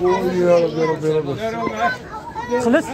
يا رب يا رب يا رب خلص